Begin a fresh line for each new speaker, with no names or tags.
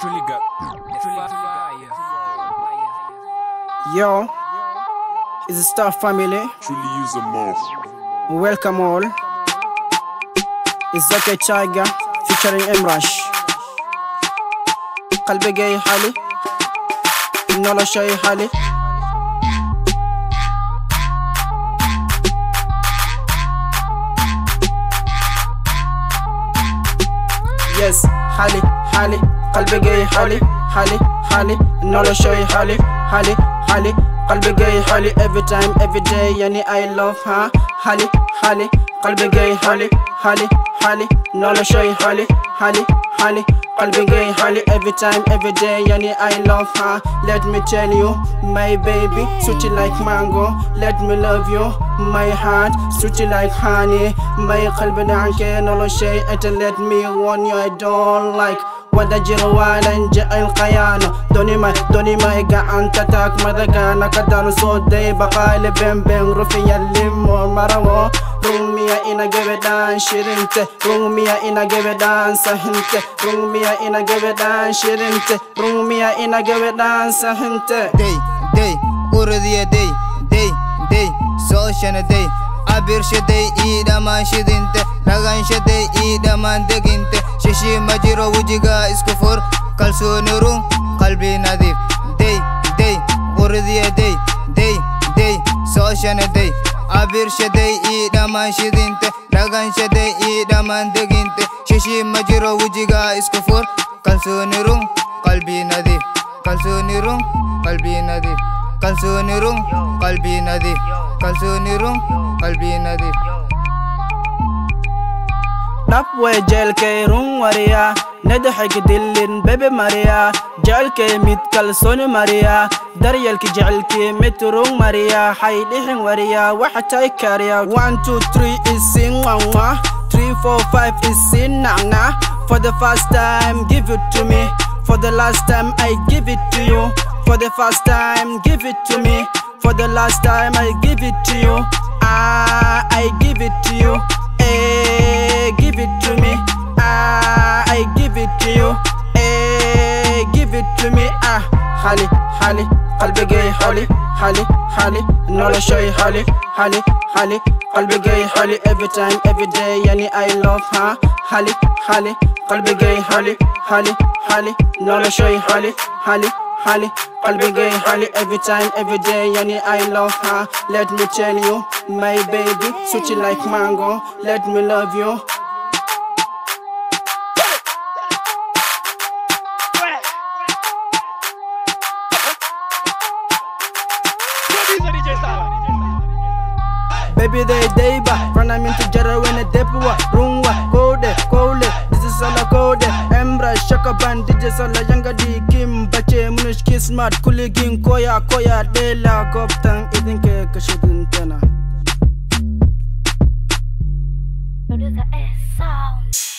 Truly got truly fire.
Yo, it's the Star family.
Truly use a mouth.
Welcome all. It's Zaki Tiger featuring Emrash. قلبي جاي حالي نولا شاي حالي Yes حالي حالي قلبي جاي حالي حالي حالي نولا شاي حالي حالي حالي قلبي جاي حالي every time every day يعني I love her حالي حالي قلبي جاي حالي حالي حالي نولا شاي حالي حالي حالي قلبي جاي حالي every time every day يعني I love her let me tell you my baby sweet like mango let me love you my heart sweet like honey my قلبي عنك نولا شيء let me warn you I don't like ودجر ولنجا القيانة دوني ما دوني ما إيقا أنت تاك مرقانا كدانو day دي بقالي بين بين رفيا الليمو مرمو Rungmiya ina gebedan shirinte Rungmiya ina gebedan sahinte Rungmiya ina gebedan shirinte Rungmiya ina gebedan sahinte
day day urdiya day day day so day dey cabirshadey ii dhammaan shidinte dhaganshaday ii dhammaan deginte sheshiima jiro wejigaa isku fur kalsooni run qalbi nadiif dey dey qurdiyaday dey dey sooshanaday cabirshadey ii dhammaan shidinte dhaganshaday ii dhammaan deginte sheshiima jiro wejigaa isku fur kalsooni run qalbi nadiif kalsooni run qalbi nadiif kalsooni run qalbi nadiif kalsooni run qalbi nadif
Napwe jelke rung waria Nadaxig dilin bebe maria jecelkay mid kalsooni mariya daryelki jecelkii mid rung mariya. Xaydhixin wariya waxa tay kariya. Isin wanwa isin nacna for the first time give it to me. For the last time I give it to you. For the first time give it to me. For the last time I give it to you ah I give it to you eh give it to me ah I give it to you eh give it to me ah حالي حالي قلبي جاي حالي حالي حالي نولا شوي حالي حالي حالي قلبي جاي حالي every time every day يعني I love her حالي حالي قلبي جاي حالي حالي حالي نولا شوي حالي حالي حالي قلبي جاي حالي every time every day يعني I love her let me tell you my baby. Sweet like mango. Let me love you. Baby they day ba. Run I'm into jara when a depwa Rungwa kode kole This is all a code. Embra shaka band DJ sala yanga di kim Bache munish kismat Kuligin koya koya Dela koptang idin ke
Producer S Sound.